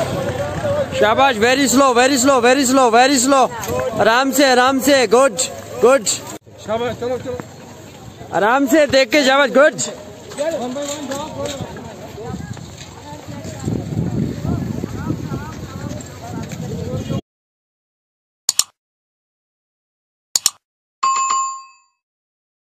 शाबाश very slow very slow very slow very slow आराम से आराम से गुड गुड शाबाश चलो चलो। आराम से देख के शाबाश गुड